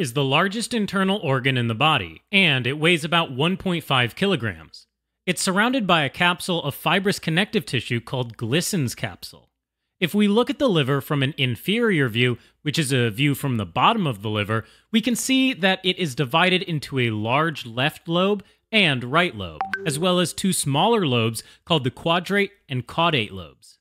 is the largest internal organ in the body, and it weighs about 1.5 kilograms. It's surrounded by a capsule of fibrous connective tissue called Glisson's capsule. If we look at the liver from an inferior view, which is a view from the bottom of the liver, we can see that it is divided into a large left lobe and right lobe, as well as two smaller lobes called the quadrate and caudate lobes.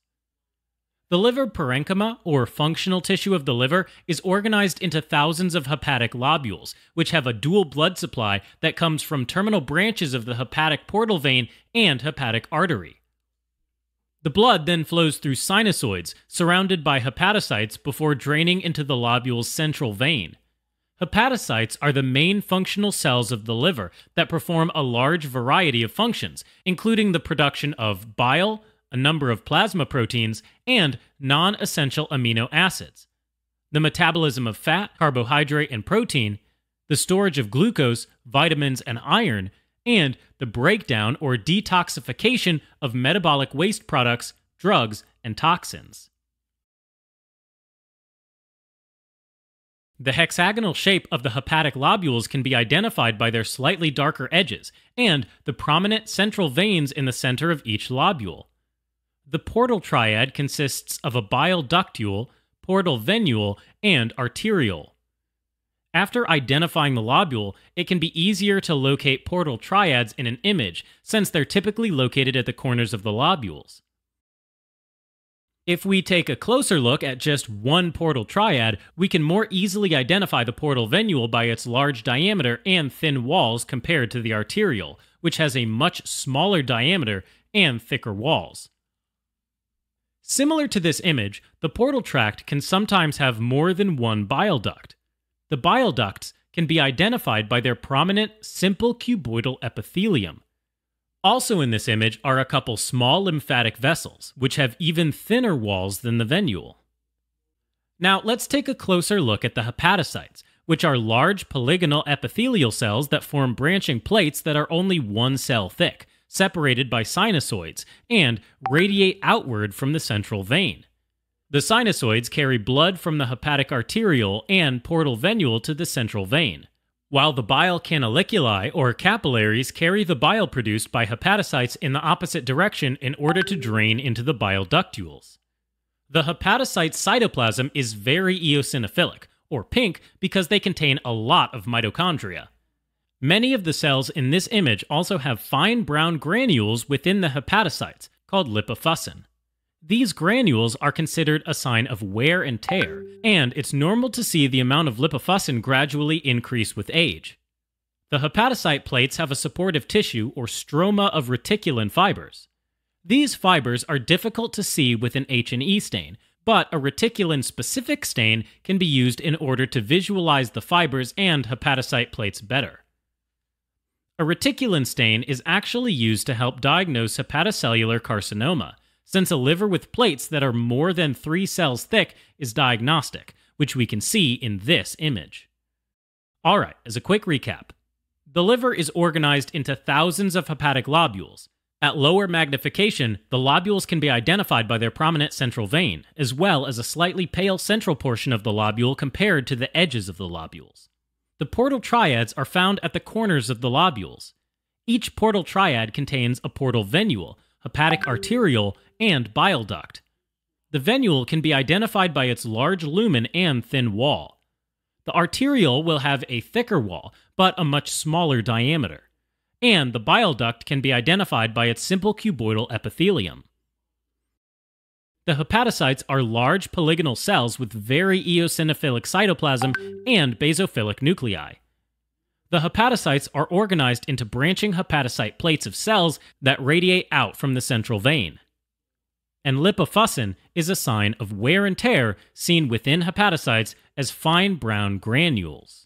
The liver parenchyma, or functional tissue of the liver, is organized into thousands of hepatic lobules, which have a dual blood supply that comes from terminal branches of the hepatic portal vein and hepatic artery. The blood then flows through sinusoids surrounded by hepatocytes before draining into the lobule's central vein. Hepatocytes are the main functional cells of the liver that perform a large variety of functions, including the production of bile, a number of plasma proteins, and non essential amino acids. The metabolism of fat, carbohydrate, and protein, the storage of glucose, vitamins, and iron, and the breakdown or detoxification of metabolic waste products, drugs, and toxins. The hexagonal shape of the hepatic lobules can be identified by their slightly darker edges and the prominent central veins in the center of each lobule. The portal triad consists of a bile ductule, portal venule, and arteriole. After identifying the lobule, it can be easier to locate portal triads in an image, since they're typically located at the corners of the lobules. If we take a closer look at just one portal triad, we can more easily identify the portal venule by its large diameter and thin walls compared to the arteriole, which has a much smaller diameter and thicker walls. Similar to this image, the portal tract can sometimes have more than one bile duct. The bile ducts can be identified by their prominent simple cuboidal epithelium. Also in this image are a couple small lymphatic vessels, which have even thinner walls than the venule. Now let's take a closer look at the hepatocytes, which are large polygonal epithelial cells that form branching plates that are only one cell thick, separated by sinusoids, and radiate outward from the central vein. The sinusoids carry blood from the hepatic arteriole and portal venule to the central vein, while the bile canaliculi or capillaries carry the bile produced by hepatocytes in the opposite direction in order to drain into the bile ductules. The hepatocyte cytoplasm is very eosinophilic, or pink, because they contain a lot of mitochondria. Many of the cells in this image also have fine brown granules within the hepatocytes, called lipofuscin. These granules are considered a sign of wear and tear, and it's normal to see the amount of lipofuscin gradually increase with age. The hepatocyte plates have a supportive tissue or stroma of reticulin fibers. These fibers are difficult to see with an H&E stain, but a reticulin specific stain can be used in order to visualize the fibers and hepatocyte plates better. A reticulin stain is actually used to help diagnose hepatocellular carcinoma, since a liver with plates that are more than three cells thick is diagnostic, which we can see in this image. Alright, as a quick recap the liver is organized into thousands of hepatic lobules. At lower magnification, the lobules can be identified by their prominent central vein, as well as a slightly pale central portion of the lobule compared to the edges of the lobules. The portal triads are found at the corners of the lobules. Each portal triad contains a portal venule, hepatic arteriole, and bile duct. The venule can be identified by its large lumen and thin wall. The arteriole will have a thicker wall, but a much smaller diameter. And the bile duct can be identified by its simple cuboidal epithelium. The hepatocytes are large polygonal cells with very eosinophilic cytoplasm and basophilic nuclei. The hepatocytes are organized into branching hepatocyte plates of cells that radiate out from the central vein. And lipofuscin is a sign of wear and tear seen within hepatocytes as fine brown granules.